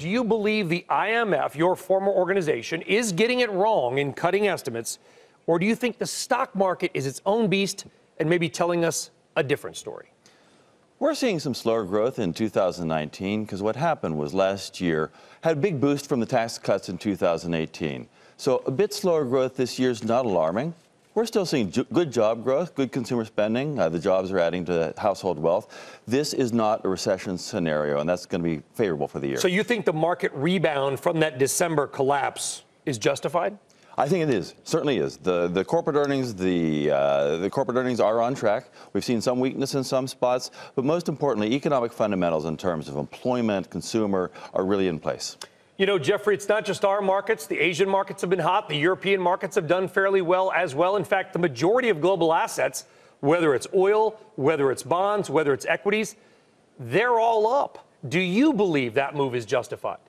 Do you believe the IMF, your former organization, is getting it wrong in cutting estimates? Or do you think the stock market is its own beast and maybe telling us a different story? We're seeing some slower growth in 2019 because what happened was last year had a big boost from the tax cuts in 2018. So a bit slower growth this year is not alarming. We're still seeing good job growth, good consumer spending. Uh, the jobs are adding to household wealth. This is not a recession scenario, and that's going to be favorable for the year. So you think the market rebound from that December collapse is justified? I think it is. Certainly is. The the corporate earnings the uh, the corporate earnings are on track. We've seen some weakness in some spots, but most importantly, economic fundamentals in terms of employment, consumer are really in place. You know, Geoffrey, it's not just our markets. The Asian markets have been hot. The European markets have done fairly well as well. In fact, the majority of global assets, whether it's oil, whether it's bonds, whether it's equities, they're all up. Do you believe that move is justified?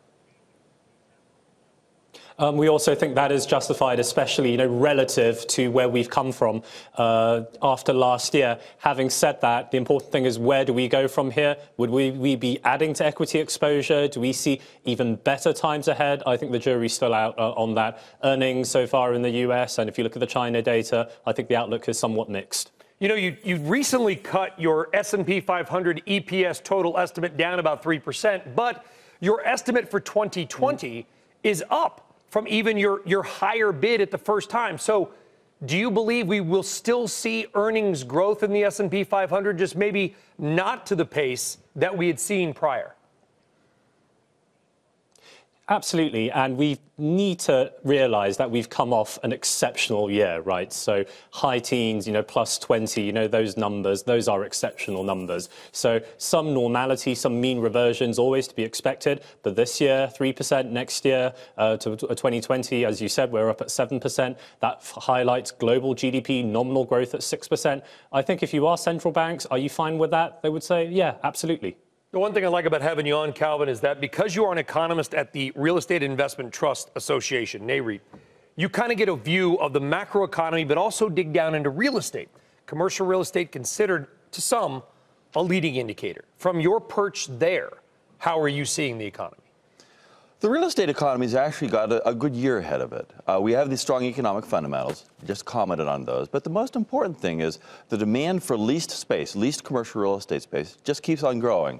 Um, we also think that is justified, especially you know, relative to where we've come from uh, after last year. Having said that, the important thing is where do we go from here? Would we, we be adding to equity exposure? Do we see even better times ahead? I think the jury's still out uh, on that. Earnings so far in the US, and if you look at the China data, I think the outlook is somewhat mixed. You know, you, you recently cut your S&P 500 EPS total estimate down about 3%, but your estimate for 2020 mm. is up from even your, your higher bid at the first time. So do you believe we will still see earnings growth in the S&P 500 just maybe not to the pace that we had seen prior? Absolutely, and we need to realize that we've come off an exceptional year, right? So high teens, you know, plus 20, you know, those numbers, those are exceptional numbers. So some normality, some mean reversions always to be expected, but this year, 3%, next year uh, to 2020, as you said, we're up at 7%. That highlights global GDP nominal growth at 6%. I think if you are central banks, are you fine with that? They would say, yeah, absolutely. The one thing I like about having you on, Calvin, is that because you are an economist at the Real Estate Investment Trust Association, NAREIT, you kind of get a view of the macroeconomy, but also dig down into real estate. Commercial real estate considered, to some, a leading indicator. From your perch there, how are you seeing the economy? The real estate economy has actually got a, a, good year ahead of it. Uh, we have these strong economic fundamentals, just commented on those. But the most important thing is the demand for leased space, leased commercial real estate space, just keeps on growing.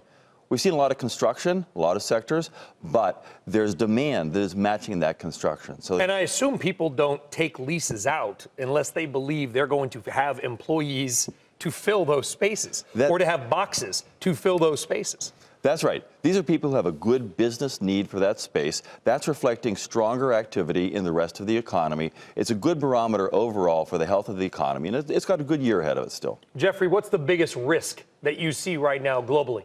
We've seen a lot of construction, a lot of sectors, but there's demand that is matching that construction. So, and I assume people don't take leases out unless they believe they're going to have employees to fill those spaces that, or to have boxes to fill those spaces. That's right. These are people who have a good business need for that space. That's reflecting stronger activity in the rest of the economy. It's a good barometer overall for the health of the economy, and it's got a good year ahead of it still. Geoffrey, what's the biggest risk that you see right now globally?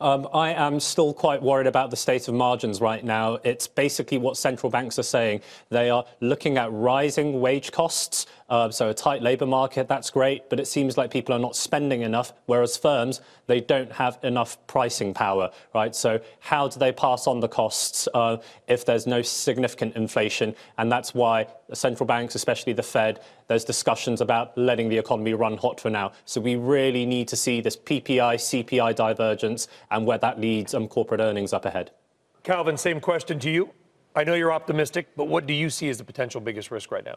Um, I am still quite worried about the state of margins right now. It's basically what central banks are saying. They are looking at rising wage costs uh, so a tight labour market, that's great, but it seems like people are not spending enough, whereas firms, they don't have enough pricing power, right? So how do they pass on the costs uh, if there's no significant inflation? And that's why central banks, especially the Fed, there's discussions about letting the economy run hot for now. So we really need to see this PPI, CPI divergence and where that leads um, corporate earnings up ahead. Calvin, same question to you. I know you're optimistic, but what do you see as the potential biggest risk right now?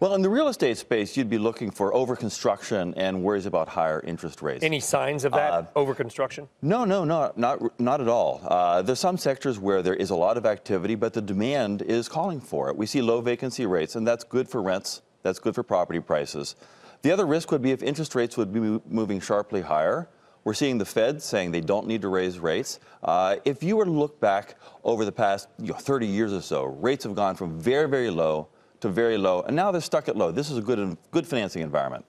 Well, in the real estate space, you'd be looking for overconstruction and worries about higher interest rates. Any signs of that uh, overconstruction? No, no, no, not not at all. Uh, there's some sectors where there is a lot of activity, but the demand is calling for it. We see low vacancy rates, and that's good for rents. That's good for property prices. The other risk would be if interest rates would be moving sharply higher. We're seeing the Fed saying they don't need to raise rates. Uh, if you were to look back over the past you know, 30 years or so, rates have gone from very, very low to very low, and now they're stuck at low. This is a good, good financing environment.